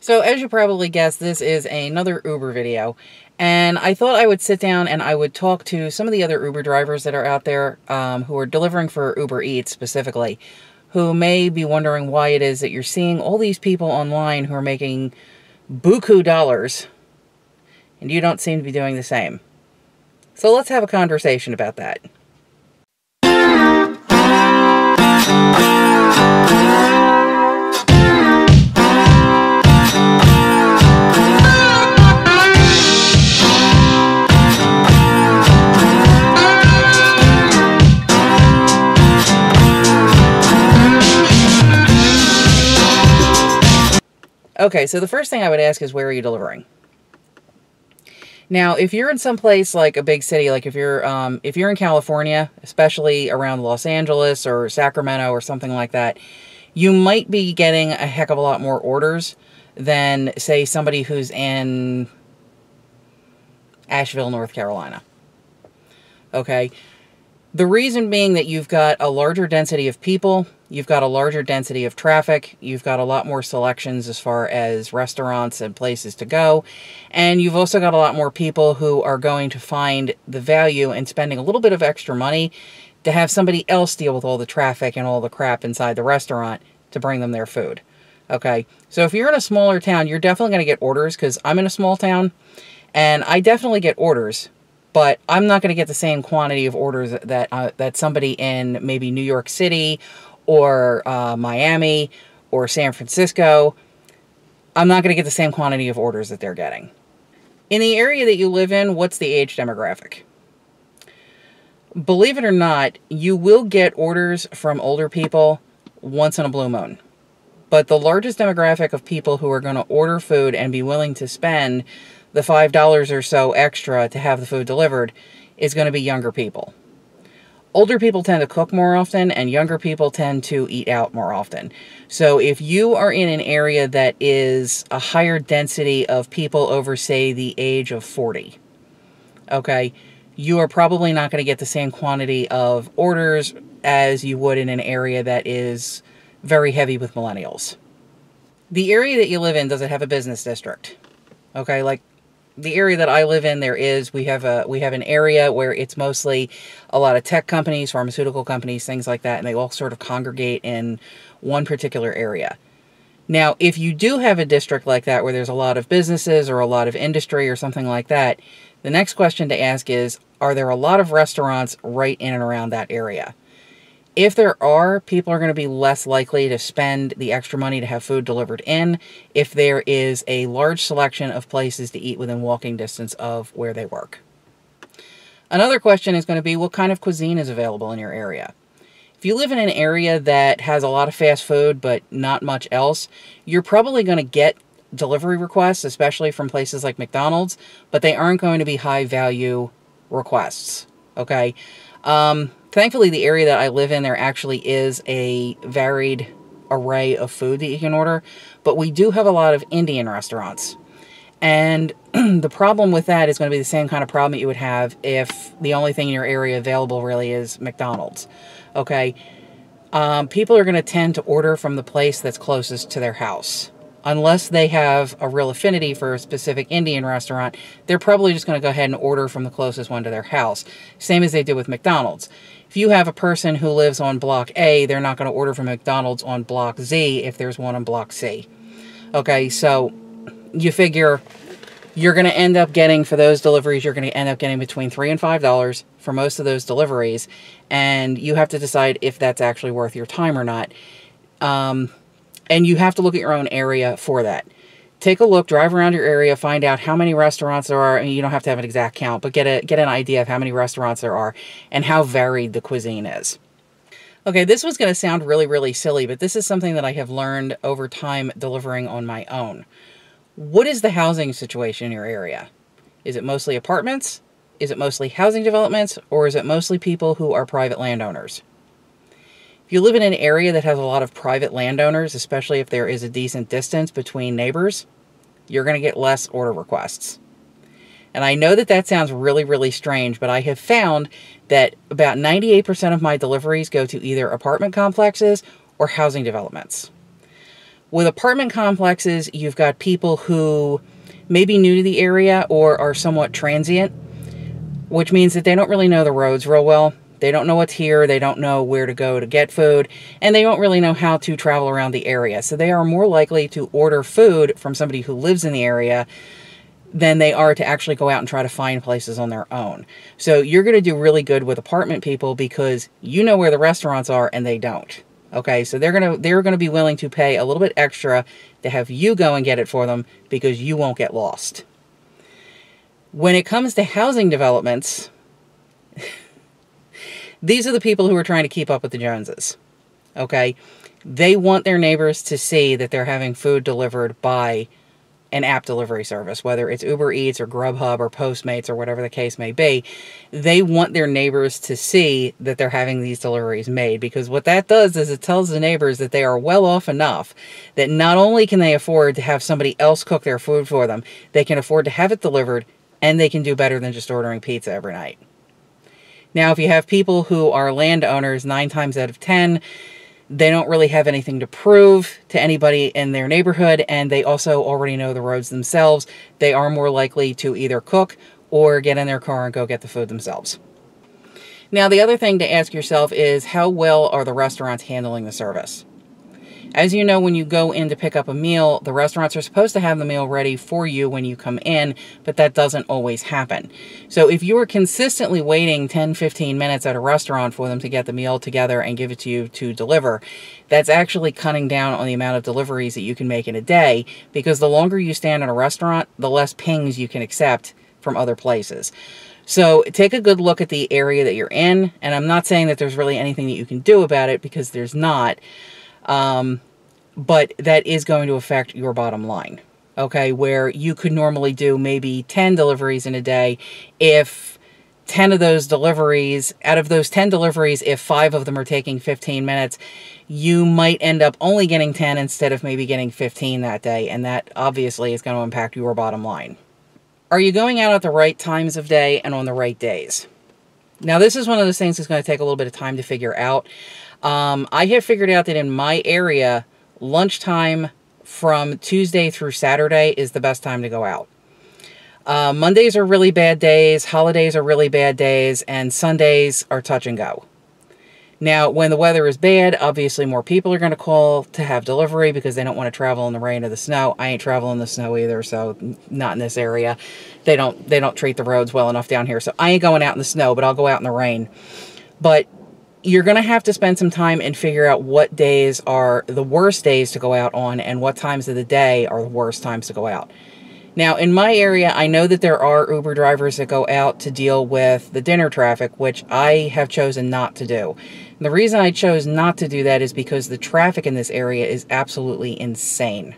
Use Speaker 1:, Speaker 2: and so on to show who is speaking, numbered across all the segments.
Speaker 1: So as you probably guessed, this is another Uber video. And I thought I would sit down and I would talk to some of the other Uber drivers that are out there um, who are delivering for Uber Eats specifically, who may be wondering why it is that you're seeing all these people online who are making buku dollars and you don't seem to be doing the same. So let's have a conversation about that. Okay, so the first thing I would ask is where are you delivering? Now, if you're in some place like a big city, like if you're um, if you're in California, especially around Los Angeles or Sacramento or something like that, you might be getting a heck of a lot more orders than say somebody who's in Asheville, North Carolina. Okay, the reason being that you've got a larger density of people, you've got a larger density of traffic, you've got a lot more selections as far as restaurants and places to go, and you've also got a lot more people who are going to find the value in spending a little bit of extra money to have somebody else deal with all the traffic and all the crap inside the restaurant to bring them their food. Okay, so if you're in a smaller town, you're definitely going to get orders because I'm in a small town and I definitely get orders but I'm not going to get the same quantity of orders that uh, that somebody in maybe New York City or uh, Miami or San Francisco. I'm not going to get the same quantity of orders that they're getting. In the area that you live in, what's the age demographic? Believe it or not, you will get orders from older people once in a blue moon. But the largest demographic of people who are going to order food and be willing to spend the $5 or so extra to have the food delivered is going to be younger people. Older people tend to cook more often, and younger people tend to eat out more often. So, if you are in an area that is a higher density of people over, say, the age of 40, okay, you are probably not going to get the same quantity of orders as you would in an area that is very heavy with millennials. The area that you live in, does it have a business district? Okay, like the area that I live in, there is we have a we have an area where it's mostly a lot of tech companies, pharmaceutical companies, things like that, and they all sort of congregate in one particular area. Now, if you do have a district like that where there's a lot of businesses or a lot of industry or something like that, the next question to ask is, are there a lot of restaurants right in and around that area? If there are, people are going to be less likely to spend the extra money to have food delivered in if there is a large selection of places to eat within walking distance of where they work. Another question is going to be what kind of cuisine is available in your area? If you live in an area that has a lot of fast food but not much else, you're probably going to get delivery requests, especially from places like McDonald's, but they aren't going to be high value requests. Okay. Um, Thankfully, the area that I live in, there actually is a varied array of food that you can order, but we do have a lot of Indian restaurants. And the problem with that is going to be the same kind of problem that you would have if the only thing in your area available really is McDonald's. Okay. Um, people are going to tend to order from the place that's closest to their house unless they have a real affinity for a specific Indian restaurant, they're probably just going to go ahead and order from the closest one to their house. Same as they did with McDonald's. If you have a person who lives on block A, they're not going to order from McDonald's on block Z if there's one on block C. Okay, so you figure you're going to end up getting for those deliveries, you're going to end up getting between three and five dollars for most of those deliveries, and you have to decide if that's actually worth your time or not. Um, and you have to look at your own area for that. Take a look, drive around your area, find out how many restaurants there are. and you don't have to have an exact count, but get a get an idea of how many restaurants there are and how varied the cuisine is. Okay, this was going to sound really, really silly, but this is something that I have learned over time delivering on my own. What is the housing situation in your area? Is it mostly apartments? Is it mostly housing developments? Or is it mostly people who are private landowners? If you live in an area that has a lot of private landowners, especially if there is a decent distance between neighbors, you're going to get less order requests. And I know that that sounds really, really strange, but I have found that about 98% of my deliveries go to either apartment complexes or housing developments. With apartment complexes, you've got people who may be new to the area or are somewhat transient, which means that they don't really know the roads real well. They don't know what's here, they don't know where to go to get food, and they don't really know how to travel around the area. So they are more likely to order food from somebody who lives in the area than they are to actually go out and try to find places on their own. So you're going to do really good with apartment people because you know where the restaurants are and they don't. Okay, so they're gonna they're gonna be willing to pay a little bit extra to have you go and get it for them because you won't get lost. When it comes to housing developments, these are the people who are trying to keep up with the Joneses. Okay, they want their neighbors to see that they're having food delivered by an app delivery service, whether it's Uber Eats or Grubhub or Postmates or whatever the case may be, they want their neighbors to see that they're having these deliveries made because what that does is it tells the neighbors that they are well off enough that not only can they afford to have somebody else cook their food for them, they can afford to have it delivered and they can do better than just ordering pizza every night. Now, if you have people who are landowners, nine times out of ten, they don't really have anything to prove to anybody in their neighborhood, and they also already know the roads themselves. They are more likely to either cook or get in their car and go get the food themselves. Now, the other thing to ask yourself is how well are the restaurants handling the service? As you know, when you go in to pick up a meal, the restaurants are supposed to have the meal ready for you when you come in, but that doesn't always happen. So if you are consistently waiting 10, 15 minutes at a restaurant for them to get the meal together and give it to you to deliver, that's actually cutting down on the amount of deliveries that you can make in a day because the longer you stand in a restaurant, the less pings you can accept from other places. So take a good look at the area that you're in, and I'm not saying that there's really anything that you can do about it because there's not. Um, but that is going to affect your bottom line. Okay, where you could normally do maybe 10 deliveries in a day. If 10 of those deliveries, out of those 10 deliveries, if five of them are taking 15 minutes, you might end up only getting 10 instead of maybe getting 15 that day. And that obviously is going to impact your bottom line. Are you going out at the right times of day and on the right days? Now, this is one of those things that's going to take a little bit of time to figure out. Um, I have figured out that in my area, lunchtime from Tuesday through Saturday is the best time to go out. Uh, Mondays are really bad days, holidays are really bad days, and Sundays are touch and go. Now, when the weather is bad, obviously more people are going to call to have delivery because they don't want to travel in the rain or the snow. I ain't traveling in the snow either, so not in this area. They don't they don't treat the roads well enough down here, so I ain't going out in the snow, but I'll go out in the rain. But you're going to have to spend some time and figure out what days are the worst days to go out on and what times of the day are the worst times to go out. Now, in my area, I know that there are Uber drivers that go out to deal with the dinner traffic, which I have chosen not to do. And the reason I chose not to do that is because the traffic in this area is absolutely insane.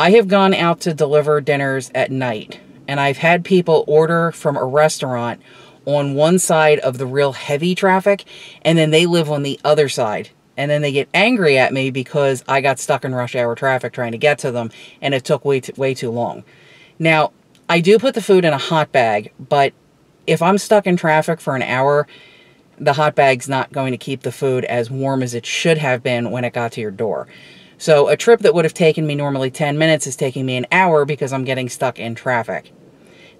Speaker 1: I have gone out to deliver dinners at night, and I've had people order from a restaurant on one side of the real heavy traffic and then they live on the other side. And then they get angry at me because I got stuck in rush hour traffic trying to get to them and it took way too, way too long. Now, I do put the food in a hot bag, but if I'm stuck in traffic for an hour, the hot bag's not going to keep the food as warm as it should have been when it got to your door. So a trip that would have taken me normally 10 minutes is taking me an hour because I'm getting stuck in traffic.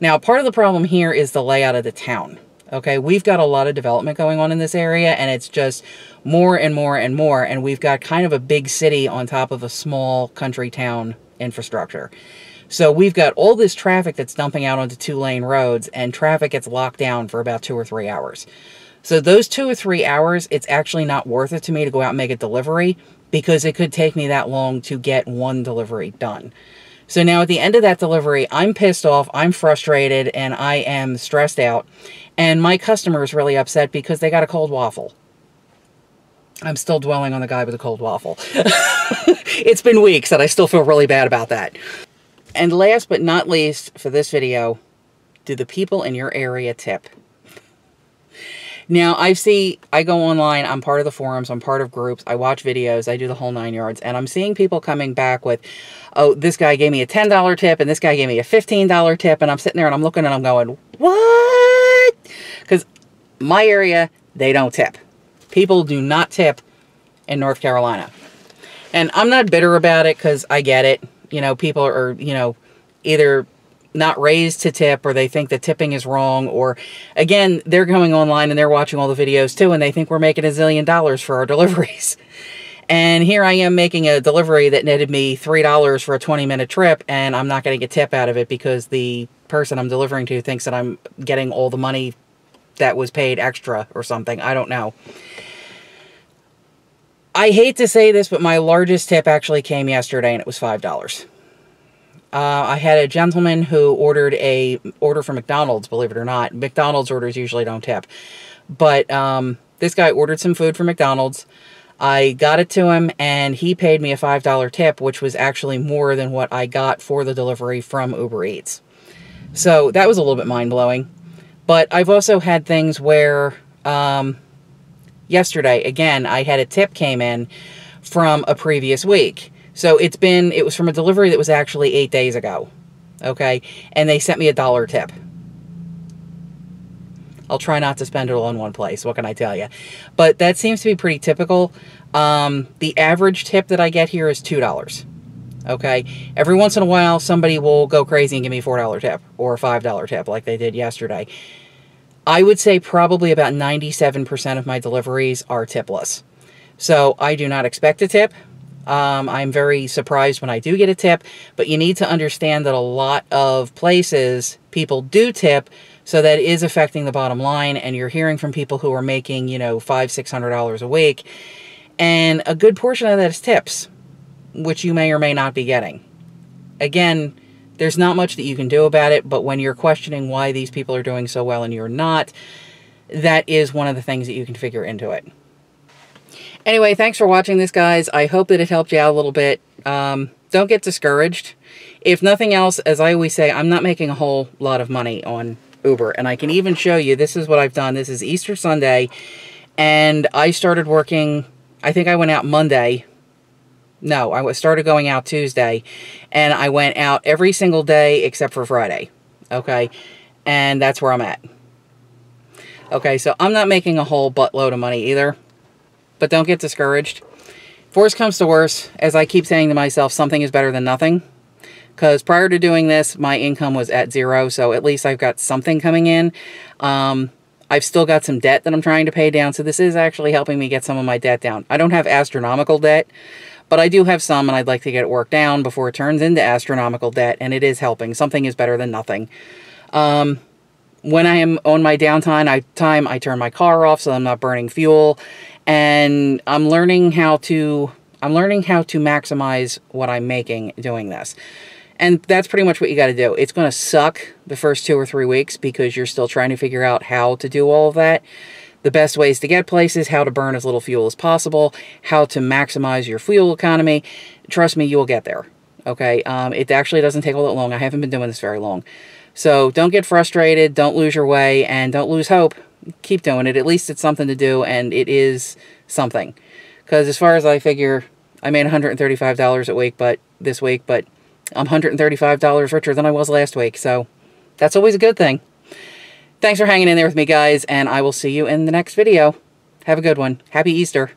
Speaker 1: Now, part of the problem here is the layout of the town. Okay, we've got a lot of development going on in this area, and it's just more and more and more. And we've got kind of a big city on top of a small country town infrastructure. So we've got all this traffic that's dumping out onto two lane roads, and traffic gets locked down for about two or three hours. So those two or three hours, it's actually not worth it to me to go out and make a delivery because it could take me that long to get one delivery done. So now at the end of that delivery, I'm pissed off, I'm frustrated, and I am stressed out. And my customer is really upset because they got a cold waffle. I'm still dwelling on the guy with the cold waffle. it's been weeks and I still feel really bad about that. And last but not least for this video, do the people in your area tip? Now, I see, I go online, I'm part of the forums, I'm part of groups, I watch videos, I do the whole nine yards, and I'm seeing people coming back with, oh, this guy gave me a $10 tip, and this guy gave me a $15 tip, and I'm sitting there and I'm looking and I'm going, what? Because my area, they don't tip. People do not tip in North Carolina. And I'm not bitter about it because I get it. You know, people are, you know, either not raised to tip or they think that tipping is wrong or again they're going online and they're watching all the videos too and they think we're making a zillion dollars for our deliveries. And here i am making a delivery that netted me three dollars for a 20 minute trip and i'm not getting a tip out of it because the person i'm delivering to thinks that i'm getting all the money that was paid extra or something. I don't know. I hate to say this but my largest tip actually came yesterday and it was five dollars uh, I had a gentleman who ordered a order from McDonald's, believe it or not. McDonald's orders usually don't tip. But um, this guy ordered some food from McDonald's. I got it to him and he paid me a $5 tip, which was actually more than what I got for the delivery from Uber Eats. So that was a little bit mind blowing. But I've also had things where um, yesterday, again, I had a tip came in from a previous week. So it's been, it was from a delivery that was actually eight days ago. Okay. And they sent me a dollar tip. I'll try not to spend it all in one place. What can I tell you? But that seems to be pretty typical. Um, the average tip that I get here is $2. Okay. Every once in a while, somebody will go crazy and give me a $4 tip or a $5 tip like they did yesterday. I would say probably about 97% of my deliveries are tipless. So I do not expect a tip. Um, I'm very surprised when I do get a tip, but you need to understand that a lot of places people do tip, so that is affecting the bottom line. And you're hearing from people who are making, you know, five, six hundred dollars a week, and a good portion of that is tips, which you may or may not be getting. Again, there's not much that you can do about it, but when you're questioning why these people are doing so well and you're not, that is one of the things that you can figure into it. Anyway, thanks for watching this, guys. I hope that it helped you out a little bit. Um, don't get discouraged. If nothing else, as I always say, I'm not making a whole lot of money on Uber. And I can even show you, this is what I've done. This is Easter Sunday. And I started working, I think I went out Monday. No, I started going out Tuesday. And I went out every single day except for Friday. Okay? And that's where I'm at. Okay, so I'm not making a whole buttload of money either but don't get discouraged. If worse comes to worse, as I keep saying to myself, something is better than nothing. Because prior to doing this, my income was at zero, so at least I've got something coming in. Um, I've still got some debt that I'm trying to pay down, so this is actually helping me get some of my debt down. I don't have astronomical debt, but I do have some, and I'd like to get it worked down before it turns into astronomical debt, and it is helping. Something is better than nothing. Um, when I am on my downtime, I time I turn my car off so I'm not burning fuel, and I'm learning how to I'm learning how to maximize what I'm making doing this. And that's pretty much what you got to do. It's going to suck the first two or three weeks because you're still trying to figure out how to do all of that. The best ways to get places, how to burn as little fuel as possible, how to maximize your fuel economy. Trust me, you will get there. Okay, um, it actually doesn't take all that long. I haven't been doing this very long. So don't get frustrated, don't lose your way, and don't lose hope. Keep doing it. At least it's something to do, and it is something. Because as far as I figure, I made $135 a week, but this week, but I'm $135 richer than I was last week, so that's always a good thing. Thanks for hanging in there with me, guys, and I will see you in the next video. Have a good one. Happy Easter.